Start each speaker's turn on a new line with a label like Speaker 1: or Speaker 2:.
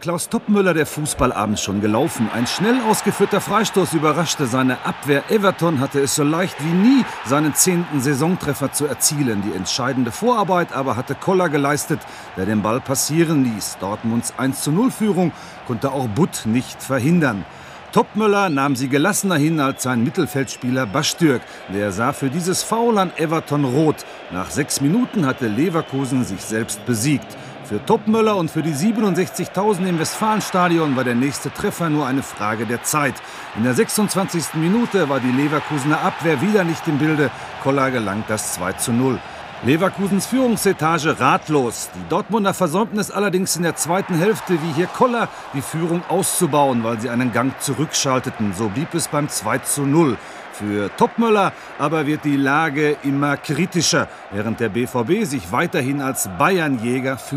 Speaker 1: Klaus Toppmöller der Fußballabend schon gelaufen. Ein schnell ausgeführter Freistoß überraschte seine Abwehr. Everton hatte es so leicht wie nie, seinen zehnten Saisontreffer zu erzielen. Die entscheidende Vorarbeit aber hatte Koller geleistet, der den Ball passieren ließ. Dortmunds 1:0 Führung konnte auch Butt nicht verhindern. Topmöller nahm sie gelassener hin als sein Mittelfeldspieler Bastürk. Der sah für dieses Foul an Everton rot. Nach sechs Minuten hatte Leverkusen sich selbst besiegt. Für Topmöller und für die 67.000 im Westfalenstadion war der nächste Treffer nur eine Frage der Zeit. In der 26. Minute war die Leverkusener Abwehr wieder nicht im Bilde. Koller gelangt das 2 zu 0. Leverkusens Führungsetage ratlos. Die Dortmunder versäumten es allerdings in der zweiten Hälfte, wie hier Koller, die Führung auszubauen, weil sie einen Gang zurückschalteten. So blieb es beim 2 zu 0. Für Topmöller aber wird die Lage immer kritischer, während der BVB sich weiterhin als Bayernjäger fühlt.